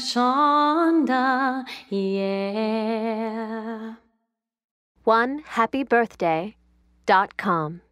Shonda, yeah. One happy birthday dot com.